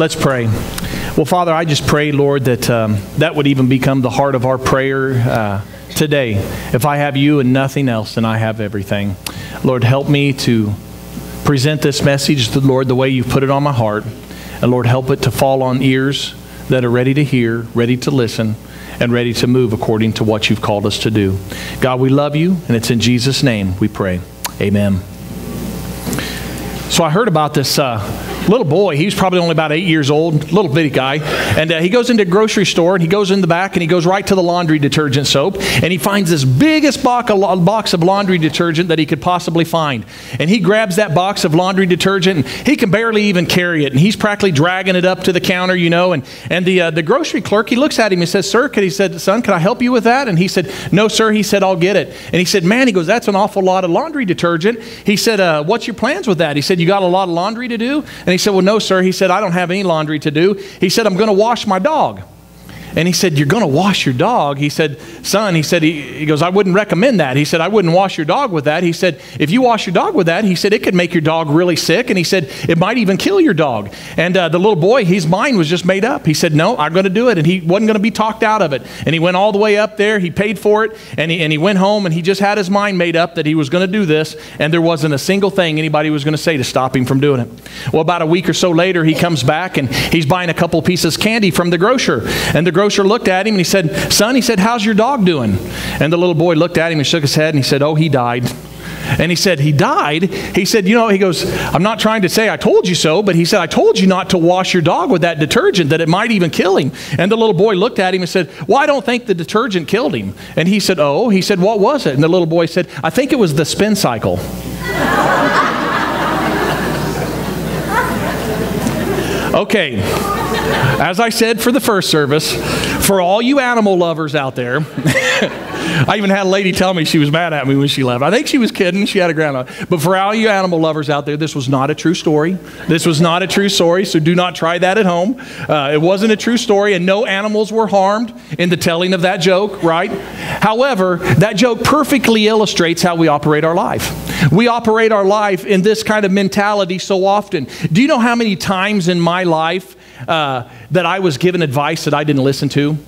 Let's pray. Well, Father, I just pray, Lord, that um, that would even become the heart of our prayer uh, today. If I have you and nothing else, then I have everything. Lord, help me to present this message Lord the way you've put it on my heart. And Lord, help it to fall on ears that are ready to hear, ready to listen, and ready to move according to what you've called us to do. God, we love you, and it's in Jesus' name we pray. Amen. So I heard about this uh, little boy. He was probably only about eight years old, little bitty guy. And uh, he goes into a grocery store and he goes in the back and he goes right to the laundry detergent soap and he finds this biggest box of laundry detergent that he could possibly find. And he grabs that box of laundry detergent and he can barely even carry it. And he's practically dragging it up to the counter, you know. And, and the, uh, the grocery clerk, he looks at him and says, Sir, can he said, son, can I help you with that? And he said, No, sir. He said, I'll get it. And he said, Man, he goes, That's an awful lot of laundry detergent. He said, uh, What's your plans with that? He said, You got a lot of laundry to do? And he said, Well, no, sir. He said, I don't have any laundry to do. He said, I'm going to wash my dog. And he said, You're going to wash your dog? He said, Son, he said, he, he, goes, I wouldn't recommend that. He said, I wouldn't wash your dog with that. He said, If you wash your dog with that, he said, it could make your dog really sick. And he said, It might even kill your dog. And uh, the little boy, his mind was just made up. He said, No, I'm going to do it. And he wasn't going to be talked out of it. And he went all the way up there. He paid for it. And he, and he went home and he just had his mind made up that he was going to do this. And there wasn't a single thing anybody was going to say to stop him from doing it. Well, about a week or so later, he comes back and he's buying a couple pieces of candy from the grocer. And the grocer looked at him and he said, Son, he said, how's your dog doing? And the little boy looked at him and shook his head and he said, Oh, he died. And he said, He died. He said, You know, he goes, I'm not trying to say I told you so, but he said, I told you not to wash your dog with that detergent, that it might even kill him. And the little boy looked at him and said, Well, I don't think the detergent killed him. And he said, Oh, he said, What was it? And the little boy said, I think it was the spin cycle. okay. As I said for the first service, for all you animal lovers out there, I even had a lady tell me she was mad at me when she left. I think she was kidding. She had a ground. But for all you animal lovers out there, this was not a true story. This was not a true story, so do not try that at home. Uh, it wasn't a true story, and no animals were harmed in the telling of that joke, right? However, that joke perfectly illustrates how we operate our life. We operate our life in this kind of mentality so often. Do you know how many times in my life uh, that I was given advice that I didn't listen to?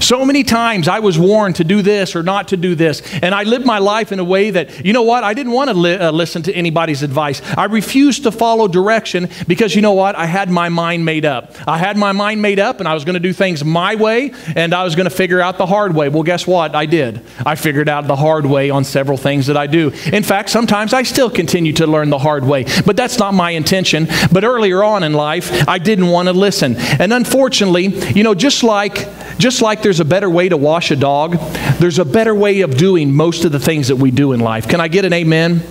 So many times I was warned to do this or not to do this, and I lived my life in a way that, you know what, I didn't want to li- uh, listen to anybody's advice. I refused to follow direction because, you know what, I had my mind made up. I had my mind made up, and I was going to do things my way, and I was going to figure out the hard way. Well, guess what? I did. I figured out the hard way on several things that I do. In fact, sometimes I still continue to learn the hard way, but that's not my intention. But earlier on in life, I didn't want to listen. And unfortunately, you know, just like just like there's a better way to wash a dog, there's a better way of doing most of the things that we do in life. Can I get an amen?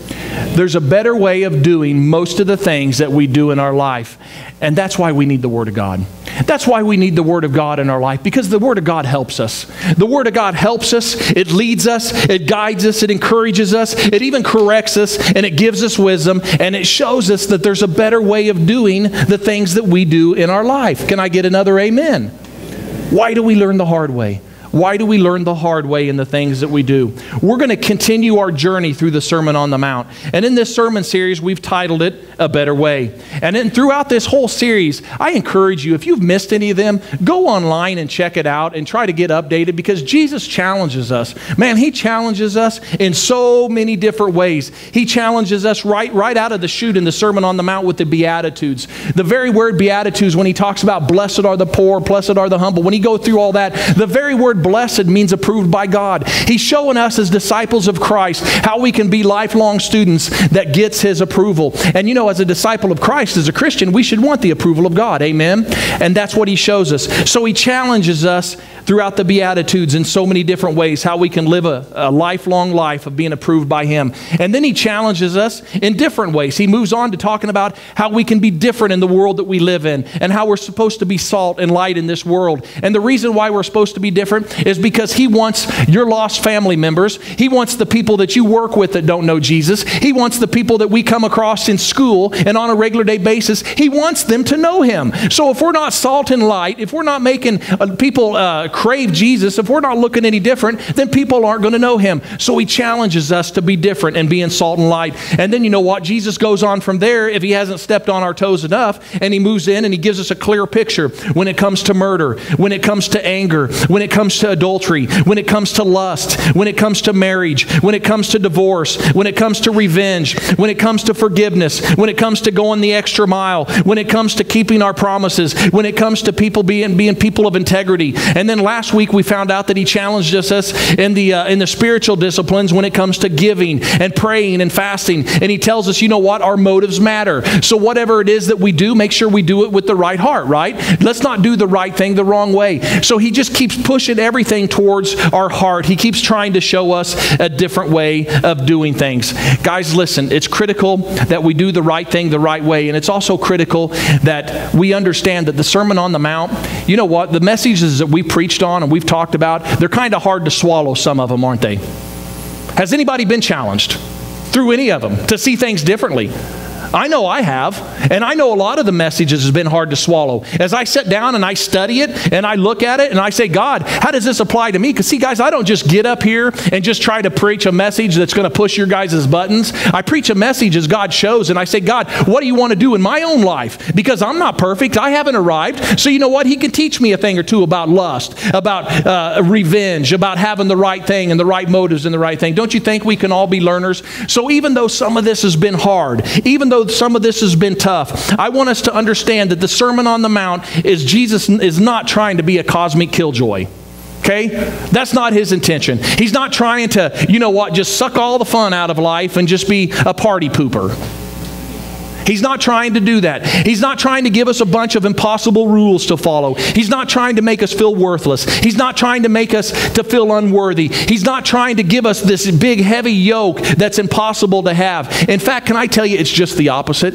There's a better way of doing most of the things that we do in our life. And that's why we need the Word of God. That's why we need the Word of God in our life, because the Word of God helps us. The Word of God helps us, it leads us, it guides us, it encourages us, it even corrects us, and it gives us wisdom, and it shows us that there's a better way of doing the things that we do in our life. Can I get another amen? Why do we learn the hard way? Why do we learn the hard way in the things that we do? We're going to continue our journey through the Sermon on the Mount. And in this sermon series, we've titled it A Better Way. And then throughout this whole series, I encourage you, if you've missed any of them, go online and check it out and try to get updated because Jesus challenges us. Man, He challenges us in so many different ways. He challenges us right, right out of the chute in the Sermon on the Mount with the Beatitudes. The very word Beatitudes, when He talks about blessed are the poor, blessed are the humble, when He goes through all that, the very word blessed means approved by God. He's showing us as disciples of Christ how we can be lifelong students that gets his approval. And you know, as a disciple of Christ, as a Christian, we should want the approval of God. Amen. And that's what he shows us. So he challenges us throughout the Beatitudes in so many different ways how we can live a, a lifelong life of being approved by him. And then he challenges us in different ways. He moves on to talking about how we can be different in the world that we live in and how we're supposed to be salt and light in this world. And the reason why we're supposed to be different is because He wants your lost family members. He wants the people that you work with that don't know Jesus. He wants the people that we come across in school and on a regular day basis. He wants them to know Him. So if we're not salt and light, if we're not making uh, people uh, crave Jesus, if we're not looking any different, then people aren't going to know Him. So He challenges us to be different and being salt and light. And then you know what? Jesus goes on from there if He hasn't stepped on our toes enough, and He moves in and He gives us a clear picture when it comes to murder, when it comes to anger, when it comes to adultery, when it comes to lust, when it comes to marriage, when it comes to divorce, when it comes to revenge, when it comes to forgiveness, when it comes to going the extra mile, when it comes to keeping our promises, when it comes to people being, being people of integrity. And then last week we found out that he challenged us in the, uh, in the spiritual disciplines when it comes to giving and praying and fasting. And he tells us, you know what, our motives matter. So whatever it is that we do, make sure we do it with the right heart, right? Let's not do the right thing the wrong way. So he just keeps pushing everything towards our heart. He keeps trying to show us a different way of doing things. Guys, listen, it's critical that we do the right thing the right way. And it's also critical that we understand that the Sermon on the Mount, you know what, the messages that we preached on and we've talked about, they're kind of hard to swallow, some of them, aren't they? Has anybody been challenged through any of them to see things differently? I know I have. And I know a lot of the messages has been hard to swallow. As I sit down and I study it and I look at it and I say, God, how does this apply to me? Because, see, guys, I don't just get up here and just try to preach a message that's going to push your guys' buttons. I preach a message as God shows and I say, God, what do you want to do in my own life? Because I'm not perfect. I haven't arrived. So, you know what? He can teach me a thing or two about lust, about uh, revenge, about having the right thing and the right motives and the right thing. Don't you think we can all be learners? So, even though some of this has been hard, even though some of this has been tough, I want us to understand that the Sermon on the Mount is Jesus is not trying to be a cosmic killjoy. Okay? That's not his intention. He's not trying to, you know what, just suck all the fun out of life and just be a party pooper. He's not trying to do that. He's not trying to give us a bunch of impossible rules to follow. He's not trying to make us feel worthless. He's not trying to make us to feel unworthy. He's not trying to give us this big heavy yoke that's impossible to have. In fact, can I tell you it's just the opposite?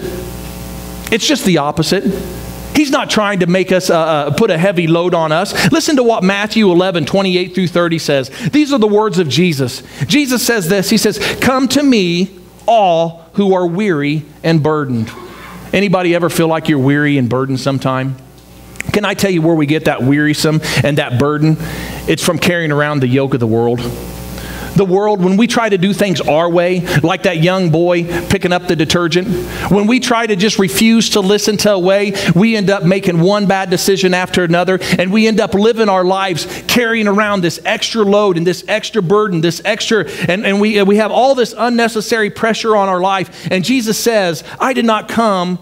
It's just the opposite. He's not trying to make us uh, uh put a heavy load on us. Listen to what Matthew 11, 28 through 30 says. These are the words of Jesus. Jesus says this He says, Come to me, all who are weary and burdened. Anybody ever feel like you're weary and burdened sometime? Can I tell you where we get that wearisome and that burden? It's from carrying around the yoke of the world the world, when we try to do things our way, like that young boy picking up the detergent, when we try to just refuse to listen to a way, we end up making one bad decision after another, and we end up living our lives carrying around this extra load and this extra burden, this extra, and, and we, we have all this unnecessary pressure on our life. And Jesus says, I did not come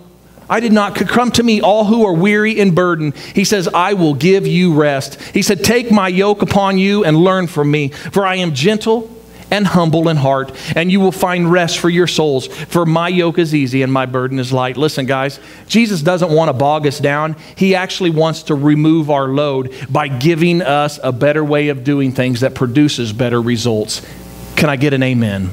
I did not come to me all who are weary and burdened. He says, I will give you rest. He said, Take my yoke upon you and learn from me, for I am gentle and humble in heart, and you will find rest for your souls. For my yoke is easy and my burden is light. Listen, guys, Jesus doesn't want to bog us down. He actually wants to remove our load by giving us a better way of doing things that produces better results. Can I get an amen?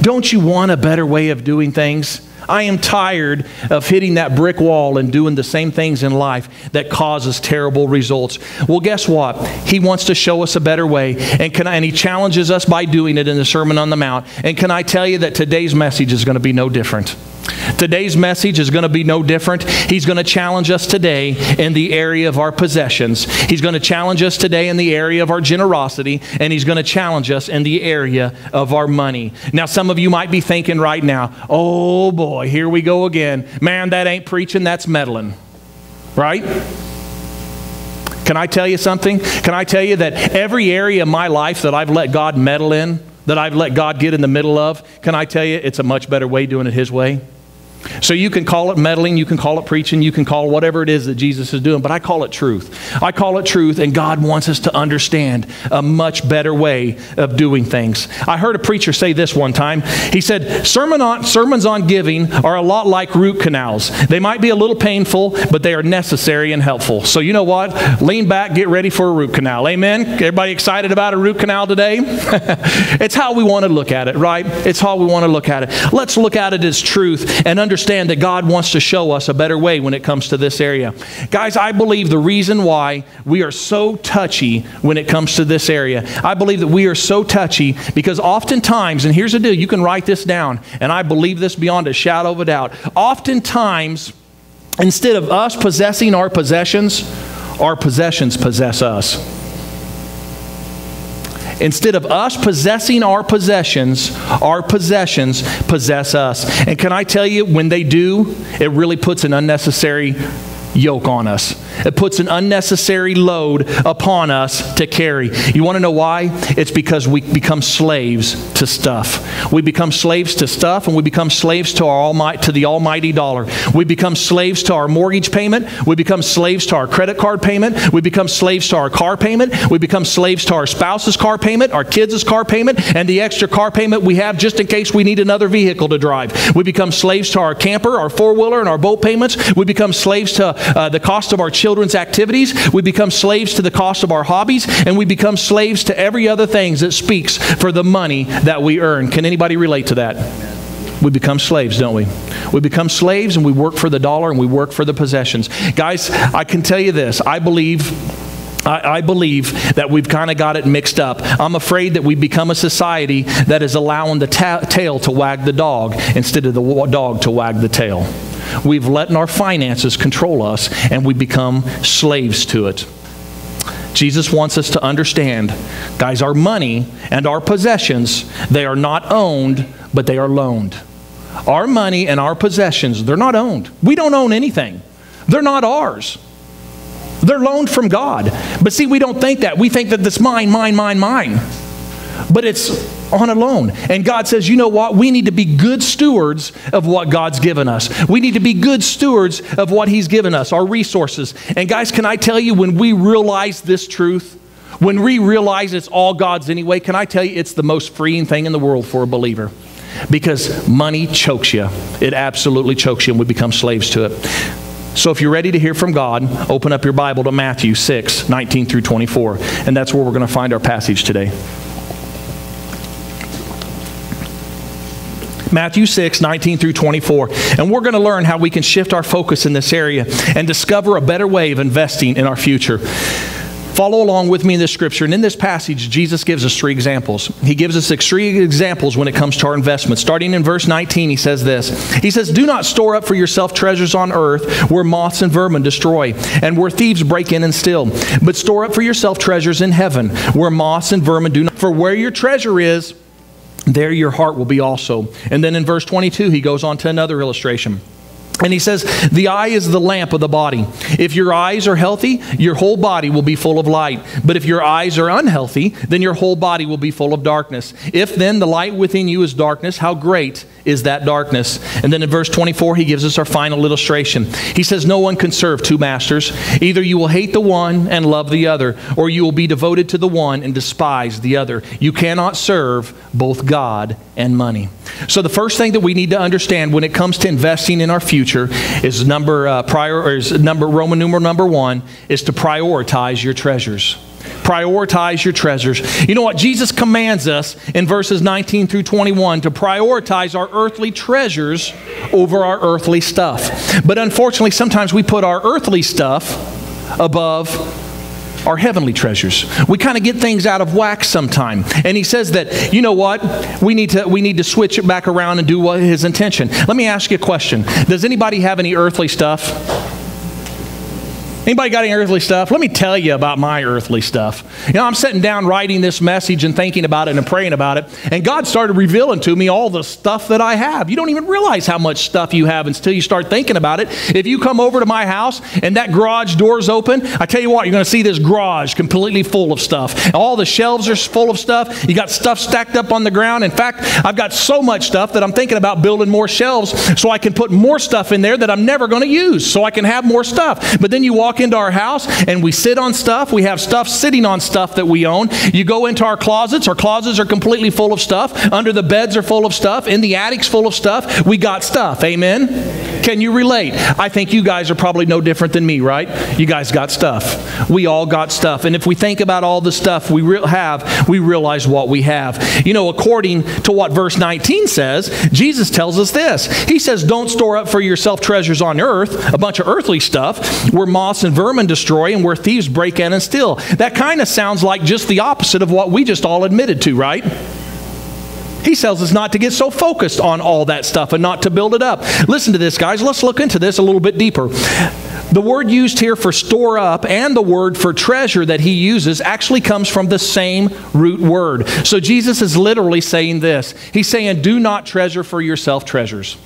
Don't you want a better way of doing things? I am tired of hitting that brick wall and doing the same things in life that causes terrible results. Well, guess what? He wants to show us a better way, and, can I, and he challenges us by doing it in the Sermon on the Mount. And can I tell you that today's message is going to be no different? Today's message is going to be no different. He's going to challenge us today in the area of our possessions. He's going to challenge us today in the area of our generosity, and he's going to challenge us in the area of our money. Now, some of you might be thinking right now, oh boy, here we go again. Man, that ain't preaching, that's meddling. Right? Can I tell you something? Can I tell you that every area of my life that I've let God meddle in, that I've let God get in the middle of, can I tell you it's a much better way doing it His way? So you can call it meddling, you can call it preaching, you can call whatever it is that Jesus is doing, but I call it truth. I call it truth, and God wants us to understand a much better way of doing things. I heard a preacher say this one time. He said, Sermon on, Sermons on giving are a lot like root canals. They might be a little painful, but they are necessary and helpful. So you know what? Lean back, get ready for a root canal. Amen? Everybody excited about a root canal today? it's how we want to look at it, right? It's how we want to look at it. Let's look at it as truth and understand understand that God wants to show us a better way when it comes to this area. Guys, I believe the reason why we are so touchy when it comes to this area, I believe that we are so touchy because oftentimes, and here's the deal, you can write this down, and I believe this beyond a shadow of a doubt. Oftentimes, instead of us possessing our possessions, our possessions possess us. Instead of us possessing our possessions, our possessions possess us. And can I tell you, when they do, it really puts an unnecessary yoke on us. It puts an unnecessary load upon us to carry. You want to know why? It's because we become slaves to stuff. We become slaves to stuff and we become slaves to our almighty to the almighty dollar. We become slaves to our mortgage payment, we become slaves to our credit card payment, we become slaves to our car payment, we become slaves to our spouse's car payment, our kids' car payment, and the extra car payment we have just in case we need another vehicle to drive. We become slaves to our camper, our four-wheeler, and our boat payments. We become slaves to uh, the cost of our children's activities. We become slaves to the cost of our hobbies, and we become slaves to every other thing that speaks for the money that we earn. Can anybody relate to that? We become slaves, don't we? We become slaves and we work for the dollar and we work for the possessions. Guys, I can tell you this. I believe I, believe that we've kind of got it mixed up. I'm afraid that we become a society that is allowing the ta- tail to wag the dog instead of the dog to wag the tail. We've let our finances control us and we become slaves to it. Jesus wants us to understand, guys, our money and our possessions, they are not owned, but they are loaned. Our money and our possessions, they're not owned. We don't own anything. They're not ours. They're loaned from God. But see, we don't think that. We think that this mine, mine, mine, mine. But it's on a loan. And God says, you know what? We need to be good stewards of what God's given us. We need to be good stewards of what He's given us, our resources. And guys, can I tell you, when we realize this truth, when we realize it's all God's anyway, can I tell you, it's the most freeing thing in the world for a believer. Because money chokes you. It absolutely chokes you, and we become slaves to it. So if you're ready to hear from God, open up your Bible to Matthew 6, 19 through 24. And that's where we're going to find our passage today. Matthew 6, 19 through 24. And we're going to learn how we can shift our focus in this area and discover a better way of investing in our future. Follow along with me in this scripture. And in this passage, Jesus gives us three examples. He gives us three examples when it comes to our investments. Starting in verse 19, he says this He says, Do not store up for yourself treasures on earth where moths and vermin destroy, and where thieves break in and steal. But store up for yourself treasures in heaven where moths and vermin do not. For where your treasure is, there your heart will be also. And then in verse 22, he goes on to another illustration. And he says, The eye is the lamp of the body. If your eyes are healthy, your whole body will be full of light. But if your eyes are unhealthy, then your whole body will be full of darkness. If then the light within you is darkness, how great is that darkness? And then in verse 24, he gives us our final illustration. He says, No one can serve two masters. Either you will hate the one and love the other, or you will be devoted to the one and despise the other. You cannot serve both God and money. So the first thing that we need to understand when it comes to investing in our future is number uh, prior is number Roman numeral number one is to prioritize your treasures. Prioritize your treasures. You know what? Jesus commands us in verses 19 through 21 to prioritize our earthly treasures over our earthly stuff. But unfortunately, sometimes we put our earthly stuff above our heavenly treasures. We kind of get things out of whack sometime. And he says that, you know what? We need to we need to switch it back around and do what his intention. Let me ask you a question. Does anybody have any earthly stuff? Anybody got any earthly stuff? Let me tell you about my earthly stuff. You know, I'm sitting down writing this message and thinking about it and praying about it, and God started revealing to me all the stuff that I have. You don't even realize how much stuff you have until you start thinking about it. If you come over to my house and that garage door's open, I tell you what, you're going to see this garage completely full of stuff. All the shelves are full of stuff. You got stuff stacked up on the ground. In fact, I've got so much stuff that I'm thinking about building more shelves so I can put more stuff in there that I'm never going to use so I can have more stuff. But then you walk walk into our house and we sit on stuff. We have stuff sitting on stuff that we own. You go into our closets. Our closets are completely full of stuff. Under the beds are full of stuff. In the attic's full of stuff. We got stuff. Amen? Can you relate? I think you guys are probably no different than me, right? You guys got stuff. We all got stuff. And if we think about all the stuff we have, we realize what we have. You know, according to what verse 19 says, Jesus tells us this. He says, Don't store up for yourself treasures on earth, a bunch of earthly stuff, where moths and vermin destroy and where thieves break in and steal. That kind of sounds like just the opposite of what we just all admitted to, right? He tells us not to get so focused on all that stuff and not to build it up. Listen to this, guys. Let's look into this a little bit deeper. The word used here for store up and the word for treasure that he uses actually comes from the same root word. So Jesus is literally saying this He's saying, Do not treasure for yourself treasures.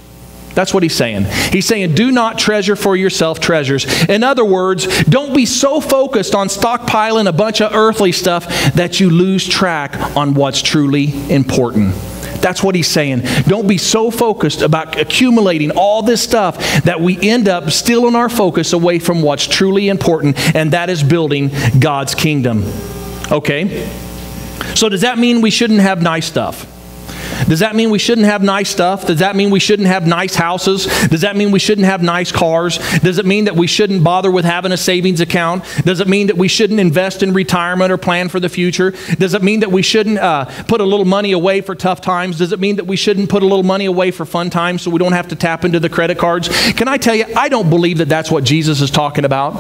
That's what he's saying. He's saying, do not treasure for yourself treasures. In other words, don't be so focused on stockpiling a bunch of earthly stuff that you lose track on what's truly important. That's what he's saying. Don't be so focused about accumulating all this stuff that we end up stealing our focus away from what's truly important, and that is building God's kingdom. Okay? So, does that mean we shouldn't have nice stuff? Does that mean we shouldn't have nice stuff? Does that mean we shouldn't have nice houses? Does that mean we shouldn't have nice cars? Does it mean that we shouldn't bother with having a savings account? Does it mean that we shouldn't invest in retirement or plan for the future? Does it mean that we shouldn't uh, put a little money away for tough times? Does it mean that we shouldn't put a little money away for fun times so we don't have to tap into the credit cards? Can I tell you, I don't believe that that's what Jesus is talking about.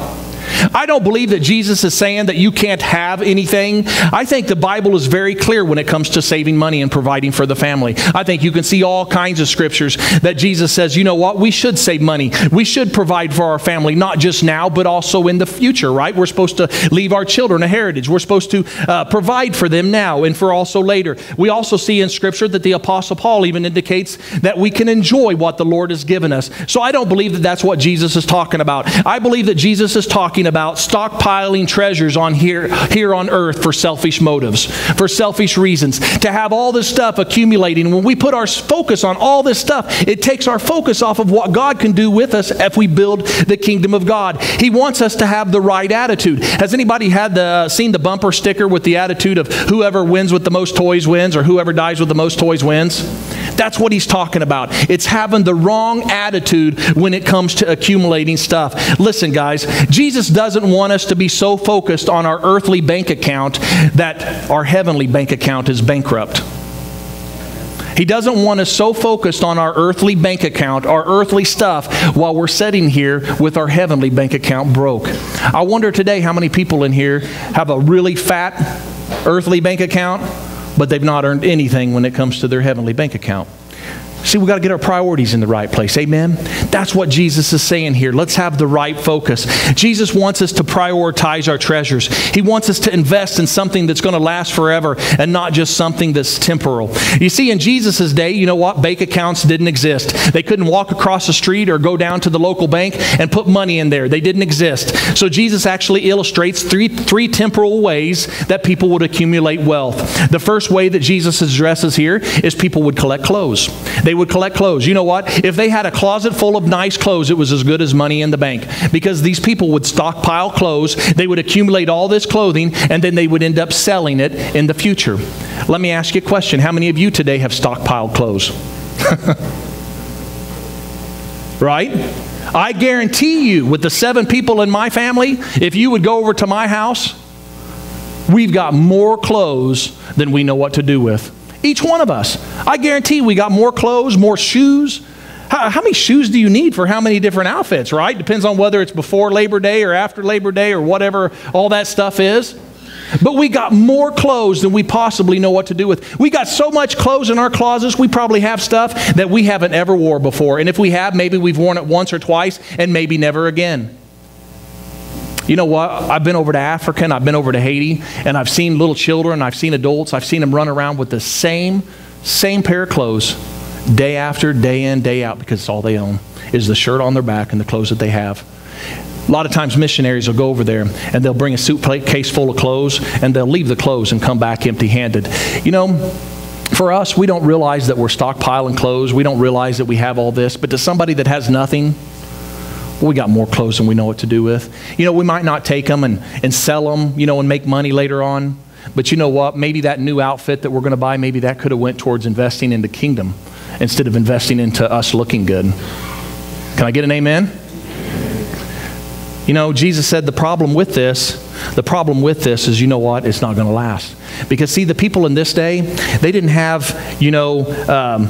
I don't believe that Jesus is saying that you can't have anything. I think the Bible is very clear when it comes to saving money and providing for the family. I think you can see all kinds of scriptures that Jesus says, you know what, we should save money. We should provide for our family, not just now, but also in the future, right? We're supposed to leave our children a heritage. We're supposed to uh, provide for them now and for also later. We also see in scripture that the Apostle Paul even indicates that we can enjoy what the Lord has given us. So I don't believe that that's what Jesus is talking about. I believe that Jesus is talking talking about stockpiling treasures on here, here on earth for selfish motives, for selfish reasons, to have all this stuff accumulating. When we put our focus on all this stuff, it takes our focus off of what God can do with us if we build the kingdom of God. He wants us to have the right attitude. Has anybody had the uh, seen the bumper sticker with the attitude of whoever wins with the most toys wins or whoever dies with the most toys wins? That's what he's talking about. It's having the wrong attitude when it comes to accumulating stuff. Listen, guys, Jesus doesn't want us to be so focused on our earthly bank account that our heavenly bank account is bankrupt. He doesn't want us so focused on our earthly bank account, our earthly stuff, while we're sitting here with our heavenly bank account broke. I wonder today how many people in here have a really fat earthly bank account but they've not earned anything when it comes to their heavenly bank account. See, we got to get our priorities in the right place. Amen? That's what Jesus is saying here. Let's have the right focus. Jesus wants us to prioritize our treasures. He wants us to invest in something that's going to last forever and not just something that's temporal. You see, in Jesus' day, you know what? Bank accounts didn't exist. They couldn't walk across the street or go down to the local bank and put money in there. They didn't exist. So Jesus actually illustrates three, three temporal ways that people would accumulate wealth. The first way that Jesus addresses here is people would collect clothes. They would collect clothes. You know what? If they had a closet full of nice clothes, it was as good as money in the bank because these people would stockpile clothes, they would accumulate all this clothing, and then they would end up selling it in the future. Let me ask you a question How many of you today have stockpiled clothes? right? I guarantee you, with the seven people in my family, if you would go over to my house, we've got more clothes than we know what to do with. Each one of us. I guarantee we got more clothes, more shoes. How, how, many shoes do you need for how many different outfits, right? Depends on whether it's before Labor Day or after Labor Day or whatever all that stuff is. But we got more clothes than we possibly know what to do with. We got so much clothes in our closets, we probably have stuff that we haven't ever wore before. And if we have, maybe we've worn it once or twice and maybe never again. You know what? I've been over to Africa and I've been over to Haiti and I've seen little children, I've seen adults, I've seen them run around with the same same pair of clothes day after day in, day out because it's all they own is the shirt on their back and the clothes that they have. A lot of times missionaries will go over there and they'll bring a suitcase full of clothes and they'll leave the clothes and come back empty handed. You know, for us, we don't realize that we're stockpiling clothes. We don't realize that we have all this. But to somebody that has nothing, we got more clothes than we know what to do with. You know, we might not take them and, and sell them, you know, and make money later on. But you know what? Maybe that new outfit that we're going to buy, maybe that could have went towards investing in the kingdom instead of investing into us looking good. Can I get an amen? You know, Jesus said the problem with this, the problem with this is, you know what? It's not going to last. Because, see, the people in this day, they didn't have, you know, um,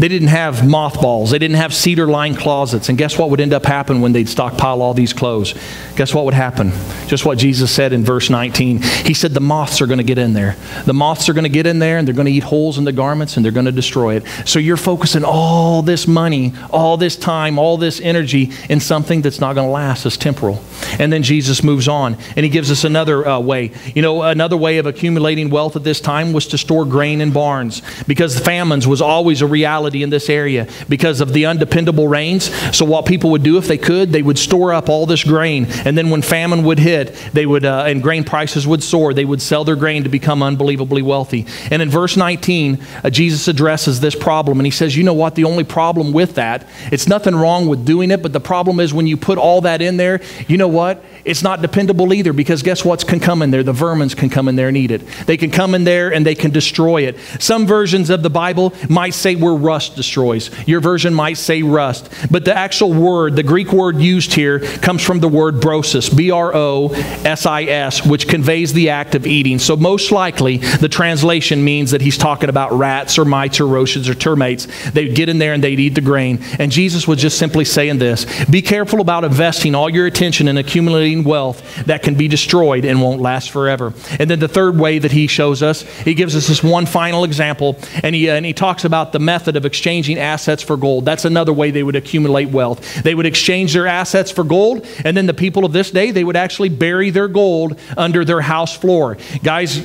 they didn't have mothballs. They didn't have cedar lined closets. And guess what would end up happening when they'd stockpile all these clothes? Guess what would happen? Just what Jesus said in verse 19. He said the moths are going to get in there. The moths are going to get in there and they're going to eat holes in the garments and they're going to destroy it. So you're focusing all this money, all this time, all this energy in something that's not going to last, it's temporal. And then Jesus moves on and he gives us another uh, way. You know, another way of accumulating wealth at this time was to store grain in barns because the famines was always a reality in this area because of the undependable rains. So, what people would do if they could, they would store up all this grain. And then, when famine would hit, they would, uh, and grain prices would soar, they would sell their grain to become unbelievably wealthy. And in verse 19, uh, Jesus addresses this problem. And he says, You know what? The only problem with that, it's nothing wrong with doing it, but the problem is when you put all that in there, you know what? It's not dependable either because guess what can come in there? The vermins can come in there and eat it. They can come in there and they can destroy it. Some versions of the Bible might say we're rust destroys. Your version might say rust. But the actual word, the Greek word used here, comes from the word brosis, B R O S I S, which conveys the act of eating. So most likely the translation means that he's talking about rats or mites or roaches or termites. They'd get in there and they'd eat the grain. And Jesus was just simply saying this Be careful about investing all your attention in accumulating wealth that can be destroyed and won't last forever. And then the third way that he shows us, he gives us this one final example, and he, uh, and he talks about the method of exchanging assets for gold. That's another way they would accumulate wealth. They would exchange their assets for gold, and then the people of this day, they would actually bury their gold under their house floor. Guys,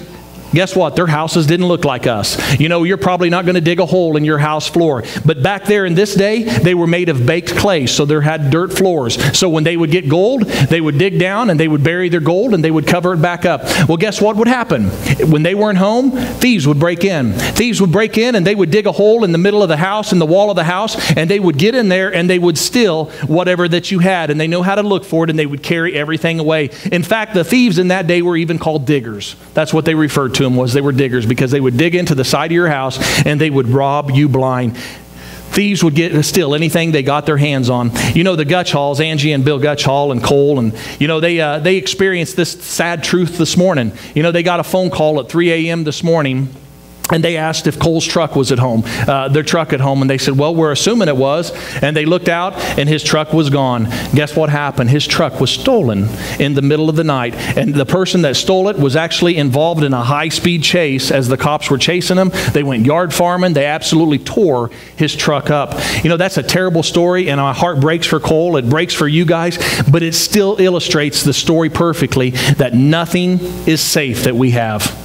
Guess what? Their houses didn't look like us. You know, you're probably not going to dig a hole in your house floor. But back there in this day, they were made of baked clay, so they had dirt floors. So when they would get gold, they would dig down and they would bury their gold and they would cover it back up. Well, guess what would happen? When they weren't home, thieves would break in. Thieves would break in and they would dig a hole in the middle of the house, in the wall of the house, and they would get in there and they would steal whatever that you had. And they know how to look for it and they would carry everything away. In fact, the thieves in that day were even called diggers. That's what they referred to them was they were diggers because they would dig into the side of your house and they would rob you blind thieves would get steal anything they got their hands on. You know the Gutch Halls, Angie and Bill Gutch Hall and Cole, and you know they uh, they experienced this sad truth this morning. You know they got a phone call at 3 a.m. this morning and they asked if Cole's truck was at home, uh, their truck at home, and they said, "Well, we're assuming it was." And they looked out, and his truck was gone. Guess what happened? His truck was stolen in the middle of the night, and the person that stole it was actually involved in a high-speed chase as the cops were chasing him. They went yard farming. They absolutely tore his truck up. You know that's a terrible story, and my heart breaks for Cole. It breaks for you guys, but it still illustrates the story perfectly that nothing is safe that we have.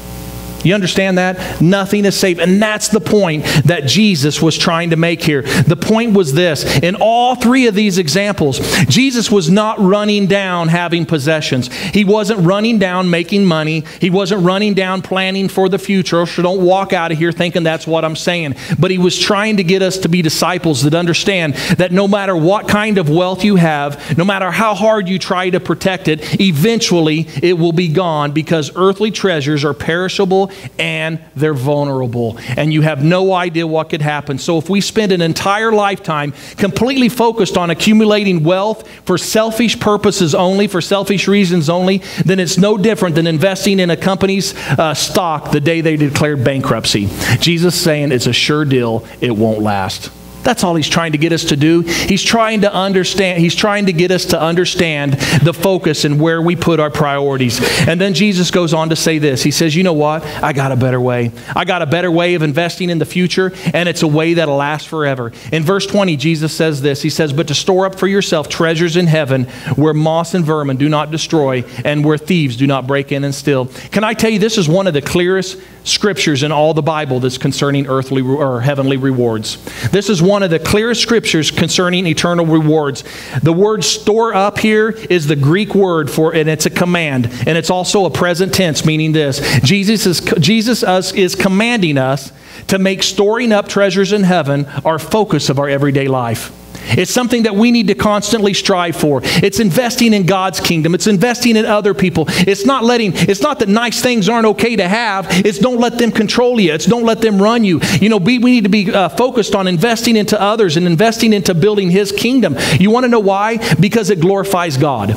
You understand that? Nothing is safe. And that's the point that Jesus was trying to make here. The point was this in all three of these examples, Jesus was not running down having possessions. He wasn't running down making money. He wasn't running down planning for the future. So don't walk out of here thinking that's what I'm saying. But he was trying to get us to be disciples that understand that no matter what kind of wealth you have, no matter how hard you try to protect it, eventually it will be gone because earthly treasures are perishable and they're vulnerable. And you have no idea what could happen. So if we spend an entire lifetime completely focused on accumulating wealth for selfish purposes only, for selfish reasons only, then it's no different than investing in a company's uh, stock the day they declared bankruptcy. Jesus saying it's a sure deal, it won't last. That's all he's trying to get us to do. He's trying to understand, he's trying to get us to understand the focus and where we put our priorities. And then Jesus goes on to say this. He says, You know what? I got a better way. I got a better way of investing in the future, and it's a way that'll last forever. In verse 20, Jesus says this He says, But to store up for yourself treasures in heaven where moss and vermin do not destroy, and where thieves do not break in and steal. Can I tell you, this is one of the clearest scriptures in all the Bible that's concerning earthly or heavenly rewards. This is one of the clearest scriptures concerning eternal rewards. The word store up here is the Greek word for, and it's a command, and it's also a present tense, meaning this Jesus is, Jesus us is commanding us to make storing up treasures in heaven our focus of our everyday life. It's something that we need to constantly strive for. It's investing in God's kingdom. It's investing in other people. It's not letting, it's not that nice things aren't okay to have. It's don't let them control you. It's don't let them run you. You know, be, we need to be uh, focused on investing into others and investing into building His kingdom. You want to know why? Because it glorifies God.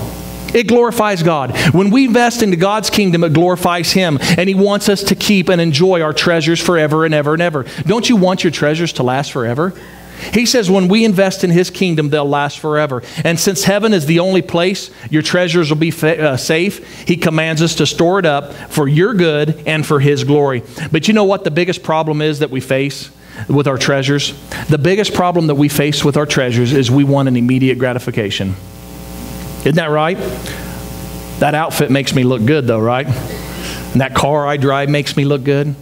It glorifies God. When we invest into God's kingdom, it glorifies Him, and He wants us to keep and enjoy our treasures forever and ever and ever. Don't you want your treasures to last forever? He says when we invest in His kingdom, they'll last forever. And since heaven is the only place your treasures will be uh, safe, He commands us to store it up for your good and for His glory. But you know what the biggest problem is that we face? With our treasures, the biggest problem that we face with our treasures is we want an immediate gratification. Isn't that right? That outfit makes me look good, though, right? And that car I drive makes me look good.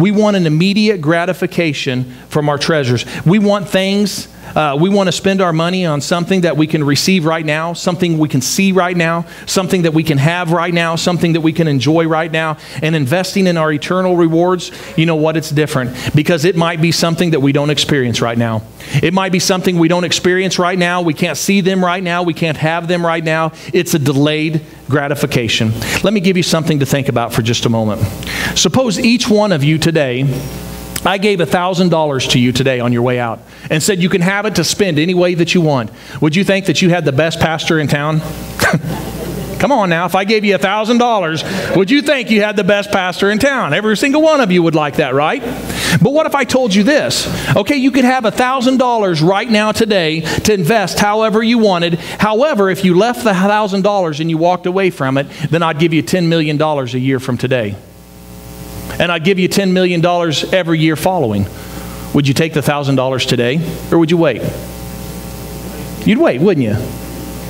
We want an immediate gratification from our treasures. We want things uh, we want to spend our money on something that we can receive right now, something we can see right now, something that we can have right now, something that we can enjoy right now. And investing in our eternal rewards, you know what? It's different because it might be something that we don't experience right now. It might be something we don't experience right now. We can't see them right now. We can't have them right now. It's a delayed gratification. Let me give you something to think about for just a moment. Suppose each one of you today I gave $1,000 to you today on your way out and said you can have it to spend any way that you want. Would you think that you had the best pastor in town? Come on now, if I gave you $1,000, would you think you had the best pastor in town? Every single one of you would like that, right? But what if I told you this? Okay, you could have $1,000 right now today to invest however you wanted. However, if you left the $1,000 and you walked away from it, then I'd give you $10 million a year from today and I'd give you $10 million every year following. Would you take the $1,000 today or would you wait? You'd wait, wouldn't you?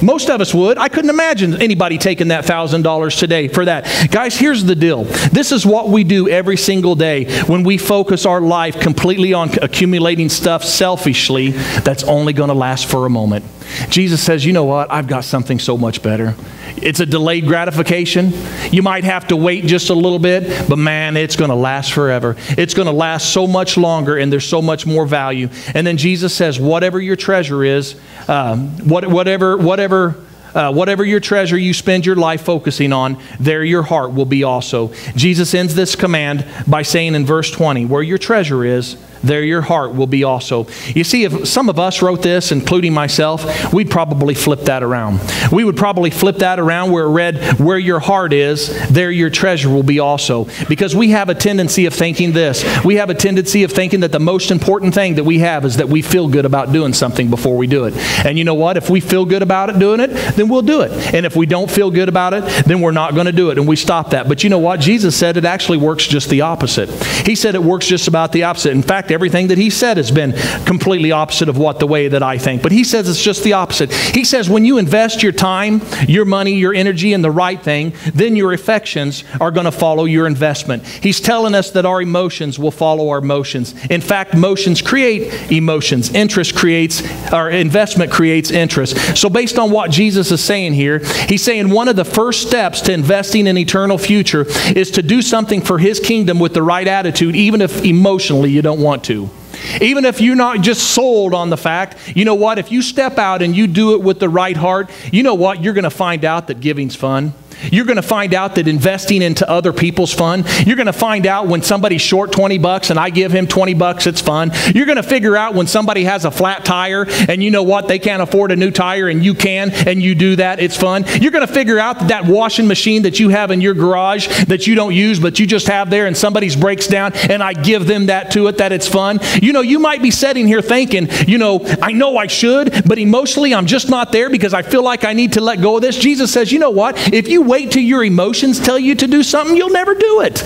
Most of us would. I couldn't imagine anybody taking that $1,000 today for that. Guys, here's the deal. This is what we do every single day when we focus our life completely on accumulating stuff selfishly that's only going to last for a moment. Jesus says, You know what? I've got something so much better. It's a delayed gratification. You might have to wait just a little bit, but man, it's going to last forever. It's going to last so much longer, and there's so much more value. And then Jesus says, Whatever your treasure is, um, what, whatever, whatever uh, whatever your treasure you spend your life focusing on, there your heart will be also. Jesus ends this command by saying in verse 20, Where your treasure is, there your heart will be also. You see, if some of us wrote this, including myself, we'd probably flip that around. We would probably flip that around where it read, Where your heart is, there your treasure will be also. Because we have a tendency of thinking this. We have a tendency of thinking that the most important thing that we have is that we feel good about doing something before we do it. And you know what? If we feel good about it doing it, then we'll do it. And if we don't feel good about it, then we're not going to do it. And we stop that. But you know what? Jesus said it actually works just the opposite. He said it works just about the opposite. In fact, everything that he said has been completely opposite of what the way that I think. But he says it's just the opposite. He says when you invest your time, your money, your energy in the right thing, then your affections are going to follow your investment. He's telling us that our emotions will follow our motions. In fact, motions create emotions. Interest creates, or investment creates interest. So based on what Jesus is saying here, he's saying one of the first steps to investing in eternal future is to do something for his kingdom with the right attitude, even if emotionally you don't want to. Even if you're not just sold on the fact, you know what? If you step out and you do it with the right heart, you know what? You're going to find out that giving's fun. You're going to find out that investing into other people's fun. You're going to find out when somebody's short 20 bucks and I give him 20 bucks, it's fun. You're going to figure out when somebody has a flat tire and you know what, they can't afford a new tire and you can and you do that, it's fun. You're going to figure out that that washing machine that you have in your garage that you don't use but you just have there and somebody's breaks down and I give them that to it, that it's fun. You know, you might be sitting here thinking, you know, I know I should, but emotionally I'm just not there because I feel like I need to let go of this. Jesus says, you know what, if you wait till your emotions tell you to do something, you'll never do it.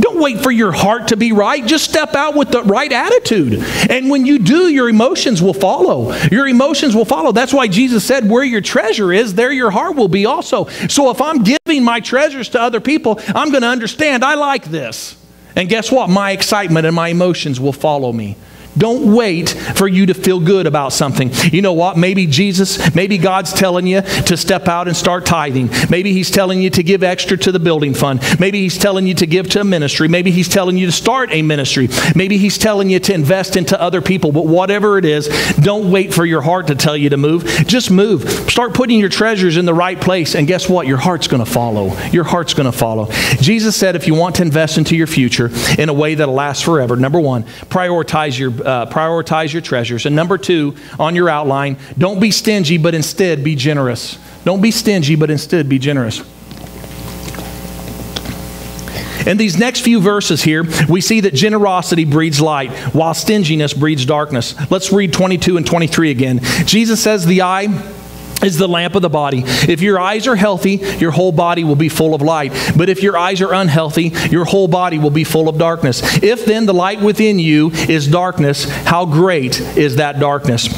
Don't wait for your heart to be right. Just step out with the right attitude. And when you do, your emotions will follow. Your emotions will follow. That's why Jesus said, Where your treasure is, there your heart will be also. So if I'm giving my treasures to other people, I'm going to understand I like this. And guess what? My excitement and my emotions will follow me Don't wait for you to feel good about something. You know what? Maybe Jesus, maybe God's telling you to step out and start tithing. Maybe He's telling you to give extra to the building fund. Maybe He's telling you to give to a ministry. Maybe He's telling you to start a ministry. Maybe He's telling you to invest into other people. But whatever it is, don't wait for your heart to tell you to move. Just move. Start putting your treasures in the right place. And guess what? Your heart's going to follow. Your heart's going to follow. Jesus said if you want to invest into your future in a way that'll last forever, number one, prioritize your uh, prioritize your treasures. And number two, on your outline, don't be stingy, but instead be generous. Don't be stingy, but instead be generous. In these next few verses here, we see that generosity breeds light, while stinginess breeds darkness. Let's read 22 and 23 again. Jesus says, The eye is the lamp of the body. If your eyes are healthy, your whole body will be full of light. But if your eyes are unhealthy, your whole body will be full of darkness. If then the light within you is darkness, how great is that darkness?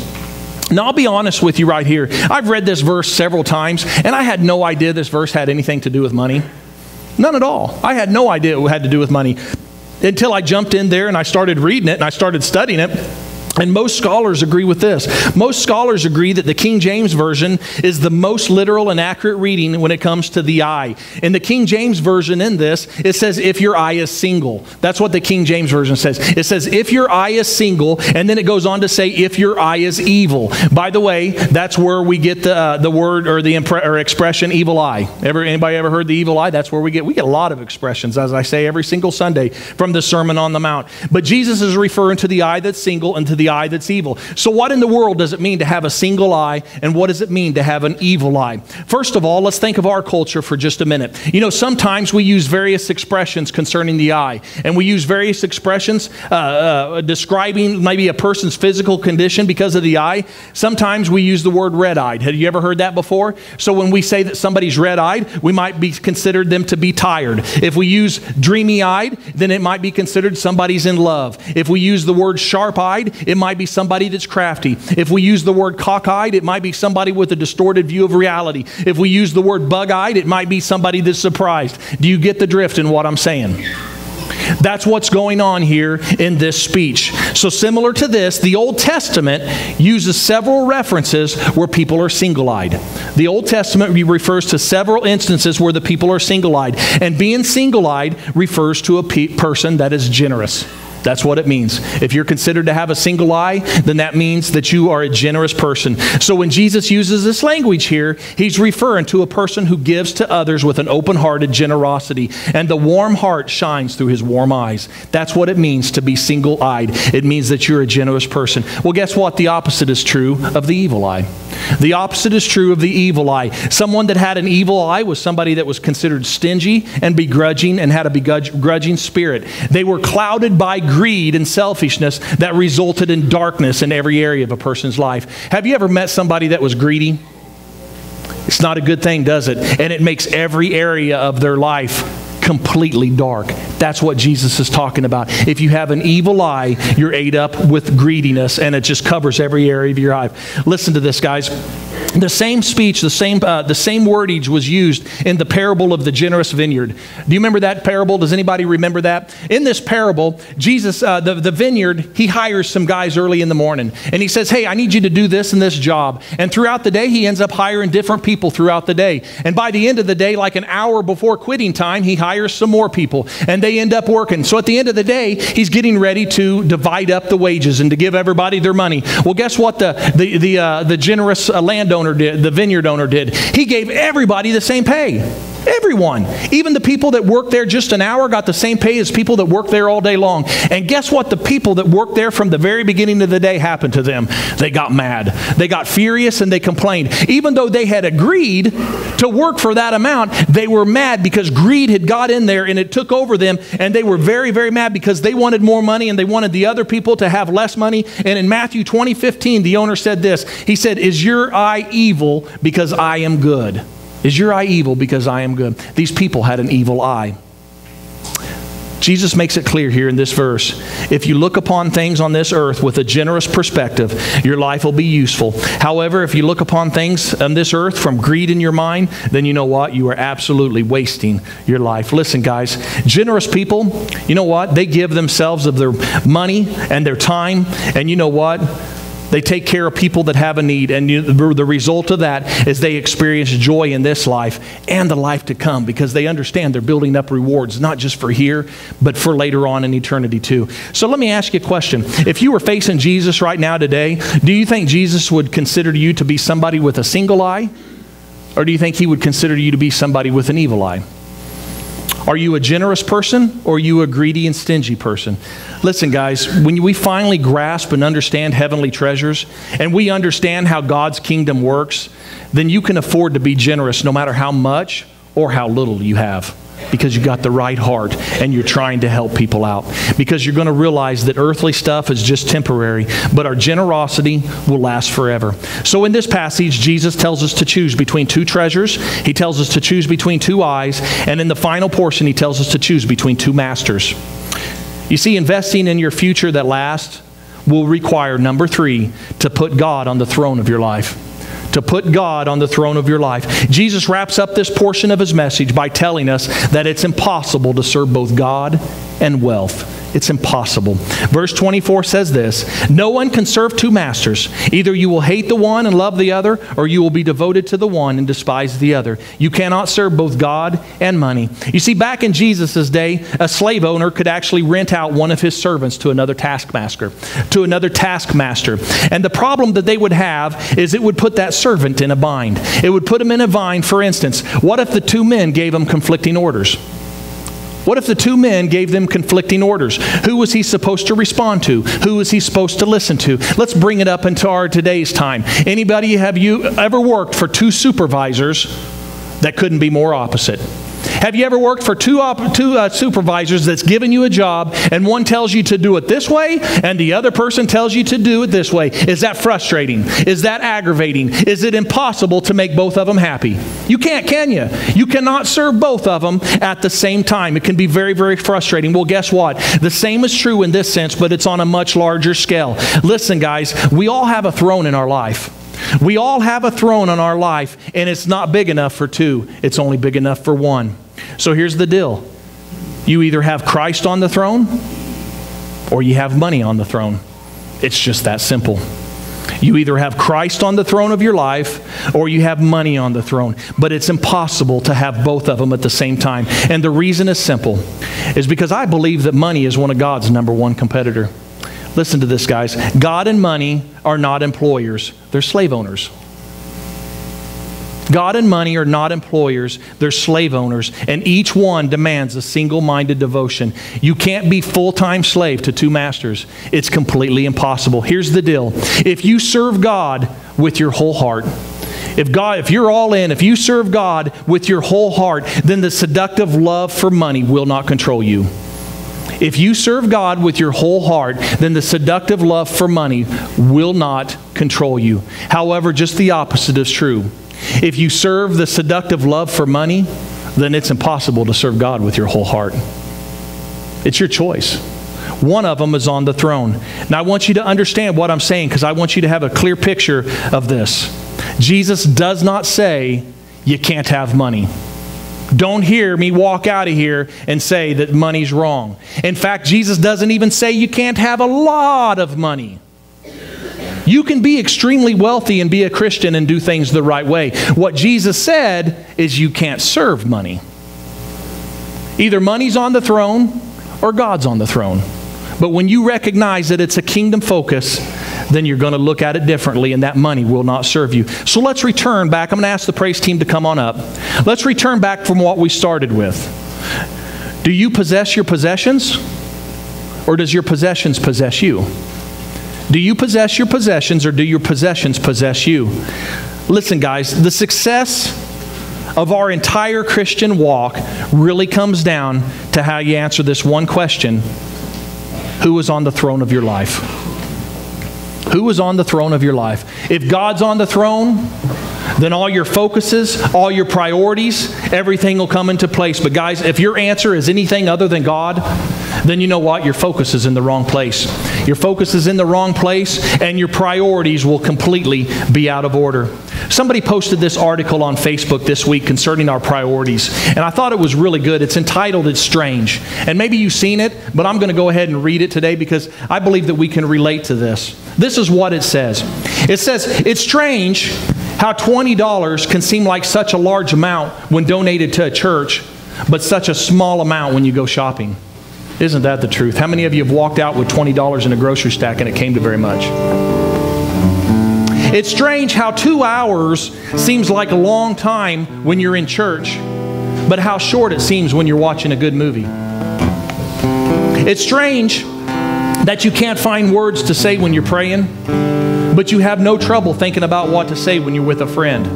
Now, I'll be honest with you right here. I've read this verse several times, and I had no idea this verse had anything to do with money. None at all. I had no idea it had to do with money until I jumped in there and I started reading it and I started studying it. And most scholars agree with this. Most scholars agree that the King James Version is the most literal and accurate reading when it comes to the eye. In the King James Version, in this, it says, if your eye is single. That's what the King James Version says. It says, if your eye is single, and then it goes on to say, if your eye is evil. By the way, that's where we get the, uh, the word or the or expression evil eye. Ever, anybody ever heard the evil eye? That's where we get, we get a lot of expressions, as I say every single Sunday from the Sermon on the Mount. But Jesus is referring to the eye that's single and to the eye that's evil. So, what in the world does it mean to have a single eye, and what does it mean to have an evil eye? First of all, let's think of our culture for just a minute. You know, sometimes we use various expressions concerning the eye, and we use various expressions uh, uh, describing maybe a person's physical condition because of the eye. Sometimes we use the word red eyed. Have you ever heard that before? So, when we say that somebody's red eyed, we might be considered them to be tired. If we use dreamy eyed, then it might be considered somebody's in love. If we use the word sharp eyed, it might be somebody that's crafty. If we use the word cockeyed, it might be somebody with a distorted view of reality. If we use the word bug eyed, it might be somebody that's surprised. Do you get the drift in what I'm saying? That's what's going on here in this speech. So, similar to this, the Old Testament uses several references where people are single eyed. The Old Testament refers to several instances where the people are single eyed. And being single eyed refers to a pe- person that is generous. That's what it means. If you're considered to have a single eye, then that means that you are a generous person. So when Jesus uses this language here, he's referring to a person who gives to others with an open hearted generosity. And the warm heart shines through his warm eyes. That's what it means to be single eyed. It means that you're a generous person. Well, guess what? The opposite is true of the evil eye. The opposite is true of the evil eye. Someone that had an evil eye was somebody that was considered stingy and begrudging and had a begrudging spirit. They were clouded by greed and selfishness that resulted in darkness in every area of a person's life. Have you ever met somebody that was greedy? It's not a good thing, does it? And it makes every area of their life completely dark. That's what Jesus is talking about. If you have an evil eye, you're ate up with greediness and it just covers every area of your life. Listen to this, guys. The same speech, the same, uh, the same wordage was used in the parable of the generous vineyard. Do you remember that parable? Does anybody remember that? In this parable, Jesus, uh, the, the vineyard, he hires some guys early in the morning and he says, Hey, I need you to do this and this job. And throughout the day, he ends up hiring different people throughout the day. And by the end of the day, like an hour before quitting time, he hires some more people and they end up working. So at the end of the day, he's getting ready to divide up the wages and to give everybody their money. Well, guess what the, the, the, uh, the generous landowner owner did, the vineyard owner did. He gave everybody the same pay. Everyone. Even the people that worked there just an hour got the same pay as people that worked there all day long. And guess what? The people that worked there from the very beginning of the day happened to them. They got mad. They got furious and they complained. Even though they had agreed to work for that amount, they were mad because greed had got in there and it took over them. And they were very, very mad because they wanted more money and they wanted the other people to have less money. And in Matthew 20, 15, the owner said this He said, Is your eye evil because I am good? Is your eye evil because I am good? These people had an evil eye. Jesus makes it clear here in this verse. If you look upon things on this earth with a generous perspective, your life will be useful. However, if you look upon things on this earth from greed in your mind, then you know what? You are absolutely wasting your life. Listen, guys, generous people, you know what? They give themselves of their money and their time, and you know what? They take care of people that have a need, and the result of that is they experience joy in this life and the life to come because they understand they're building up rewards, not just for here, but for later on in eternity too. So let me ask you a question. If you were facing Jesus right now today, do you think Jesus would consider you to be somebody with a single eye? Or do you think he would consider you to be somebody with an evil eye? Are you a generous person or are you a greedy and stingy person? Listen, guys, when we finally grasp and understand heavenly treasures and we understand how God's kingdom works, then you can afford to be generous no matter how much or how little you have because you got the right heart and you're trying to help people out. Because you're going to realize that earthly stuff is just temporary, but our generosity will last forever. So in this passage, Jesus tells us to choose between two treasures, He tells us to choose between two eyes, and in the final portion, He tells us to choose between two masters. You see, investing in your future that lasts will require, number three, to put God on the throne of your life to put God on the throne of your life. Jesus wraps up this portion of his message by telling us that it's impossible to serve both God and wealth. It's impossible. Verse 24 says this No one can serve two masters. Either you will hate the one and love the other, or you will be devoted to the one and despise the other. You cannot serve both God and money. You see, back in Jesus' day, a slave owner could actually rent out one of his servants to another taskmaster, to another taskmaster. And the problem that they would have is it would put that servant in a bind. It would put him in a bind, for instance. What if the two men gave him conflicting orders? What if the two men gave them conflicting orders? Who was he supposed to respond to? Who was he supposed to listen to? Let's bring it up into our today's time. Anybody have you ever worked for two supervisors that couldn't be more opposite? Have you ever worked for two, op- two uh, supervisors that's given you a job and one tells you to do it this way and the other person tells you to do it this way? Is that frustrating? Is that aggravating? Is it impossible to make both of them happy? You can't, can you? You cannot serve both of them at the same time. It can be very, very frustrating. Well, guess what? The same is true in this sense, but it's on a much larger scale. Listen, guys, we all have a throne in our life. We all have a throne on our life, and it's not big enough for two, it's only big enough for one. So here's the deal you either have Christ on the throne or you have money on the throne. It's just that simple. You either have Christ on the throne of your life or you have money on the throne. But it's impossible to have both of them at the same time. And the reason is simple is because I believe that money is one of God's number one competitor. Listen to this, guys. God and money are not employers, they're slave owners. God and money are not employers, they're slave owners, and each one demands a single minded devotion. You can't be full time slave to two masters, it's completely impossible. Here's the deal if you serve God with your whole heart, if God, if you're all in, if you serve God with your whole heart, then the seductive love for money will not control you. If you serve God with your whole heart, then the seductive love for money will not control you. However, just the opposite is true. If you serve the seductive love for money, then it's impossible to serve God with your whole heart. It's your choice. One of them is on the throne. Now, I want you to understand what I'm saying because I want you to have a clear picture of this. Jesus does not say you can't have money. Don't hear me walk out of here and say that money's wrong. In fact, Jesus doesn't even say you can't have a lot of money. You can be extremely wealthy and be a Christian and do things the right way. What Jesus said is you can't serve money. Either money's on the throne or God's on the throne. But when you recognize that it's a kingdom focus, then you're going to look at it differently and that money will not serve you. So let's return back. I'm going to ask the praise team to come on up. Let's return back from what we started with. Do you possess your possessions or does your possessions possess you? Do you possess your possessions or do your possessions possess you? Listen, guys, the success of our entire Christian walk really comes down to how you answer this one question Who is on the throne of your life? Who is on the throne of your life? If God's on the throne, then all your focuses, all your priorities, everything will come into place. But, guys, if your answer is anything other than God, then you know what? Your focus is in the wrong place. Your focus is in the wrong place, and your priorities will completely be out of order. Somebody posted this article on Facebook this week concerning our priorities, and I thought it was really good. It's entitled It's Strange. And maybe you've seen it, but I'm going to go ahead and read it today because I believe that we can relate to this. This is what it says It says, It's strange how $20 can seem like such a large amount when donated to a church, but such a small amount when you go shopping. Isn't that the truth? How many of you have walked out with $20 in a grocery stack and it came to very much? It's strange how two hours seems like a long time when you're in church, but how short it seems when you're watching a good movie. It's strange that you can't find words to say when you're praying, but you have no trouble thinking about what to say when you're with a friend.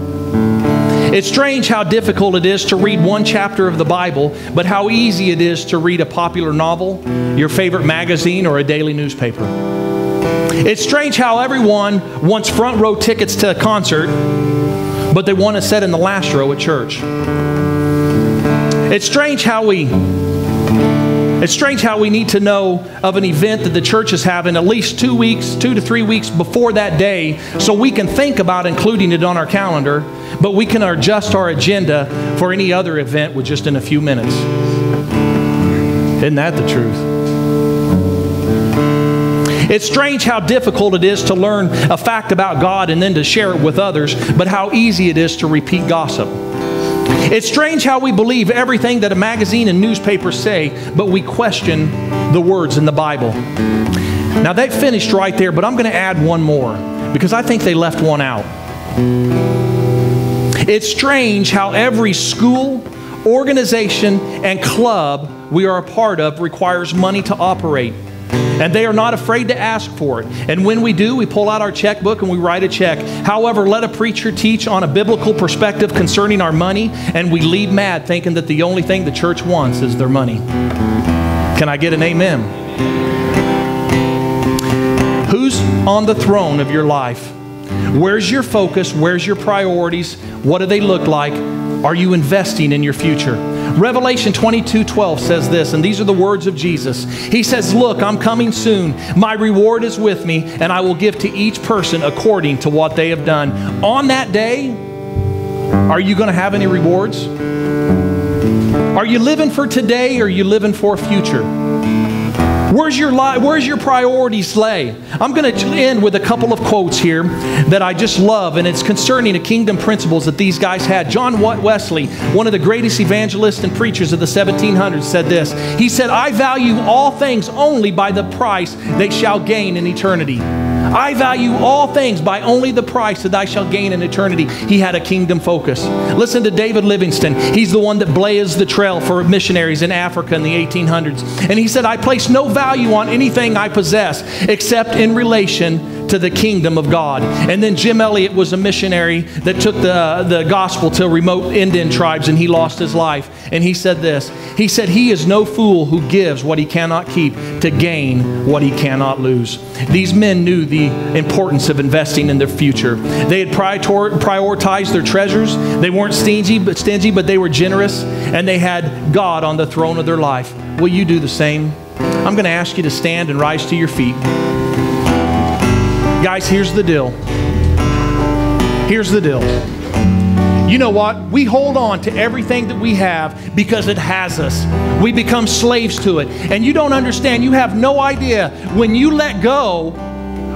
It's strange how difficult it is to read one chapter of the Bible, but how easy it is to read a popular novel, your favorite magazine, or a daily newspaper. It's strange how everyone wants front row tickets to a concert, but they want to sit in the last row at church. It's strange how we it's strange how we need to know of an event that the church is having at least two weeks, two to three weeks before that day, so we can think about including it on our calendar, but we can adjust our agenda for any other event with just in a few minutes. Isn't that the truth? It's strange how difficult it is to learn a fact about God and then to share it with others, but how easy it is to repeat gossip. It's strange how we believe everything that a magazine and newspaper say, but we question the words in the Bible. Now, they finished right there, but I'm going to add one more because I think they left one out. It's strange how every school, organization, and club we are a part of requires money to operate. And they are not afraid to ask for it. And when we do, we pull out our checkbook and we write a check. However, let a preacher teach on a biblical perspective concerning our money, and we leave mad thinking that the only thing the church wants is their money. Can I get an amen? Who's on the throne of your life? Where's your focus? Where's your priorities? What do they look like? Are you investing in your future? Revelation 22 12 says this, and these are the words of Jesus. He says, Look, I'm coming soon. My reward is with me, and I will give to each person according to what they have done. On that day, are you going to have any rewards? Are you living for today or are you living for a future? Where's your li- Where's your priorities lay? I'm going to end with a couple of quotes here that I just love, and it's concerning the kingdom principles that these guys had. John Wesley, one of the greatest evangelists and preachers of the 1700s, said this. He said, "I value all things only by the price they shall gain in eternity." I value all things by only the price that I shall gain in eternity. He had a kingdom focus. Listen to David Livingstone. He's the one that blazed the trail for missionaries in Africa in the 1800s. And he said, I place no value on anything I possess except in relation to the kingdom of God. And then Jim Elliot was a missionary that took the, the gospel to remote Indian tribes and he lost his life. And he said this He said, He is no fool who gives what he cannot keep to gain what he cannot lose. These men knew the importance of investing in their future. They had prioritized their treasures. They weren't stingy, but stingy, but they were generous, and they had God on the throne of their life. Will you do the same? I'm going to ask you to stand and rise to your feet. Guys, here's the deal. Here's the deal. You know what? We hold on to everything that we have because it has us. We become slaves to it. And you don't understand. You have no idea when you let go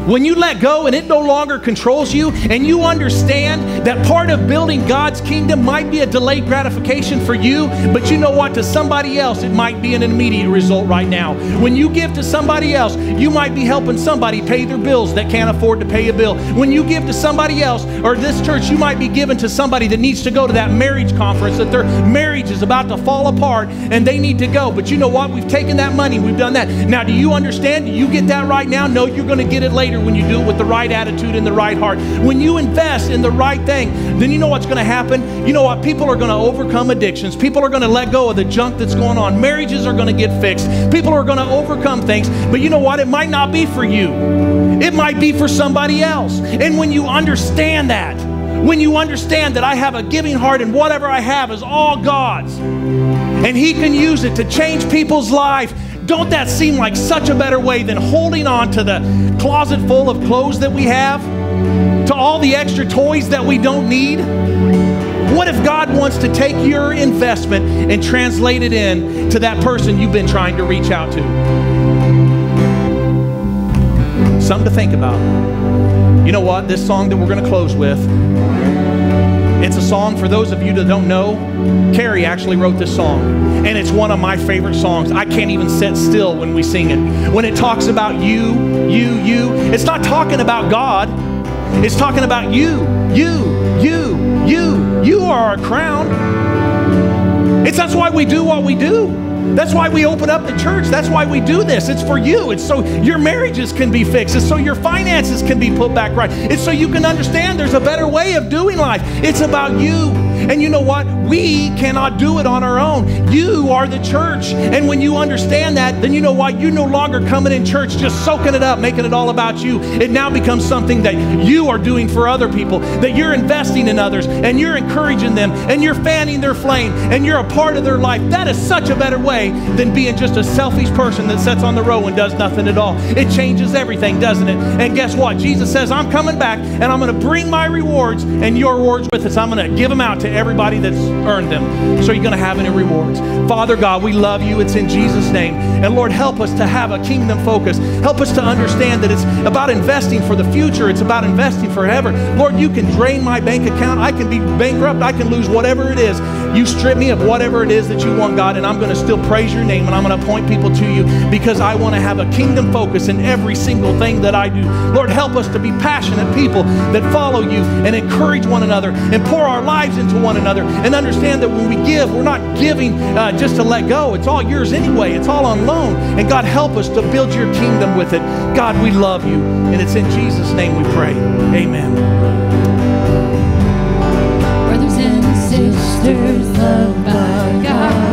when you let go and it no longer controls you, and you understand that part of building God's kingdom might be a delayed gratification for you, but you know what? To somebody else, it might be an immediate result right now. When you give to somebody else, you might be helping somebody pay their bills that can't afford to pay a bill. When you give to somebody else, or this church, you might be giving to somebody that needs to go to that marriage conference, that their marriage is about to fall apart and they need to go. But you know what? We've taken that money, we've done that. Now, do you understand? Do you get that right now? No, you're going to get it later when you do it with the right attitude and the right heart. When you invest in the right thing, then you know what's going to happen? You know what? People are going to overcome addictions. People are going to let go of the junk that's going on. Marriages are going to get fixed. People are going to overcome things. But you know what? It might not be for you, it might be for somebody else. And when you understand that, when you understand that I have a giving heart and whatever I have is all God's, and He can use it to change people's life, don't that seem like such a better way than holding on to the closet full of clothes that we have, to all the extra toys that we don't need? What if God wants to take your investment and translate it in to that person you've been trying to reach out to? Something to think about. You know what? This song that we're going to close with, it's a song for those of you that don't know. Carrie actually wrote this song, and it's one of my favorite songs. I can't even sit still when we sing it. When it talks about you, you, you, it's not talking about God, it's talking about you, you, you, you, you are our crown. It's that's why we do what we do. That's why we open up the church. That's why we do this. It's for you. It's so your marriages can be fixed. It's so your finances can be put back right. It's so you can understand there's a better way of doing life. It's about you. And you know what? We cannot do it on our own. You are the church. And when you understand that, then you know why You're no longer coming in church just soaking it up, making it all about you. It now becomes something that you are doing for other people, that you're investing in others, and you're encouraging them, and you're fanning their flame, and you're a part of their life. That is such a better way than being just a selfish person that sits on the row and does nothing at all. It changes everything, doesn't it? And guess what? Jesus says, I'm coming back, and I'm going to bring my rewards and your rewards with us. I'm going to give them out to everybody that's earned them. So you're going to have any rewards. Father God, we love you. It's in Jesus' name. And Lord, help us to have a kingdom focus. Help us to understand that it's about investing for the future, it's about investing forever. Lord, you can drain my bank account. I can be bankrupt. I can lose whatever it is. You strip me of whatever it is that you want, God, and I'm going to still praise your name and I'm going to point people to you because I want to have a kingdom focus in every single thing that I do. Lord, help us to be passionate people that follow you and encourage one another and pour our lives into one another and understand that when we give, we're not giving uh, just to let go. It's all yours anyway, it's all on loan. And God, help us to build your kingdom with it. God, we love you. And it's in Jesus' name we pray. Amen. Brothers and sisters loved by God.